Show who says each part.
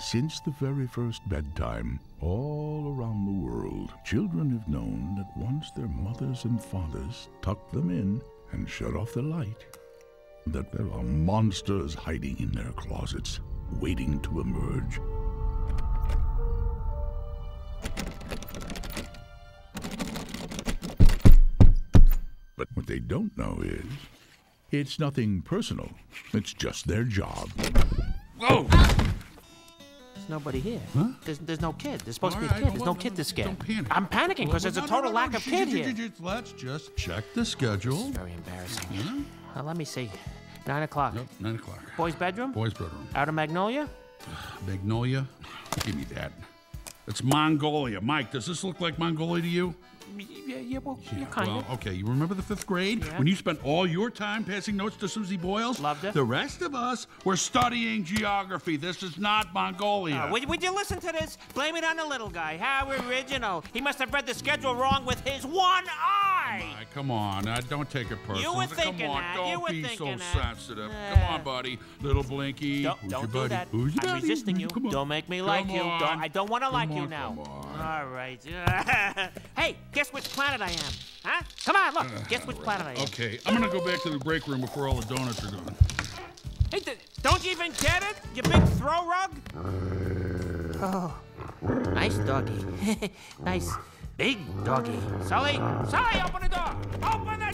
Speaker 1: Since the very first bedtime, all around the world, children have known that once their mothers and fathers tuck them in and shut off the light, that there are monsters hiding in their closets, waiting to emerge. But what they don't know is, it's nothing personal. It's just their job.
Speaker 2: Whoa!
Speaker 3: There's nobody here.
Speaker 2: Huh?
Speaker 3: There's, there's no kid. There's supposed
Speaker 2: All
Speaker 3: to be a
Speaker 2: right,
Speaker 3: kid. There's
Speaker 2: well,
Speaker 3: no kid to scare.
Speaker 2: Don't panic.
Speaker 3: I'm panicking because there's a
Speaker 2: No, no,
Speaker 3: total
Speaker 2: no,
Speaker 3: lack
Speaker 2: no,
Speaker 3: of
Speaker 2: sh-
Speaker 3: kid here.
Speaker 2: Let's just check the schedule.
Speaker 3: Very embarrassing.
Speaker 2: Huh?
Speaker 3: Uh, let me see. Nine o'clock.
Speaker 2: Nope, nine o'clock.
Speaker 3: Boys' bedroom?
Speaker 2: Boys' bedroom.
Speaker 3: Out of Magnolia?
Speaker 2: Magnolia. Give me that. It's Mongolia. Mike, does this look like Mongolia to you?
Speaker 3: Yeah, yeah, well, yeah, kind
Speaker 2: well,
Speaker 3: of.
Speaker 2: okay. You remember the fifth grade
Speaker 3: Yeah.
Speaker 2: when you spent all your time passing notes to Susie Boyles?
Speaker 3: Loved it.
Speaker 2: The rest of us were studying geography. This is not Mongolia.
Speaker 3: Uh, would, would you listen to this? Blame it on the little guy. How original. He must have read the schedule wrong with his one eye.
Speaker 2: All right, come on. Uh, don't take it personal.
Speaker 3: were
Speaker 2: Come on,
Speaker 3: that.
Speaker 2: Don't
Speaker 3: You were
Speaker 2: be
Speaker 3: thinking
Speaker 2: so
Speaker 3: that.
Speaker 2: sensitive.
Speaker 3: Uh,
Speaker 2: come on, buddy. Little Blinky.
Speaker 3: Don't,
Speaker 2: Who's
Speaker 3: don't
Speaker 2: your
Speaker 3: do
Speaker 2: buddy?
Speaker 3: that.
Speaker 2: Who's your
Speaker 3: I'm
Speaker 2: buddy?
Speaker 3: resisting you.
Speaker 2: Come on.
Speaker 3: Don't make me
Speaker 2: Come
Speaker 3: like you. Don't, I don't want to like
Speaker 2: Come
Speaker 3: you now.
Speaker 2: come on.
Speaker 3: All right. hey, guess which planet I am? Huh? Come on, look. guess which planet I am.
Speaker 2: Okay, I'm gonna go back to the break room before all the donuts are done.
Speaker 3: Hey, th- don't you even get it? You big throw rug? Oh, nice doggy. nice big doggy. Sulley, Sulley, open the door. Open the.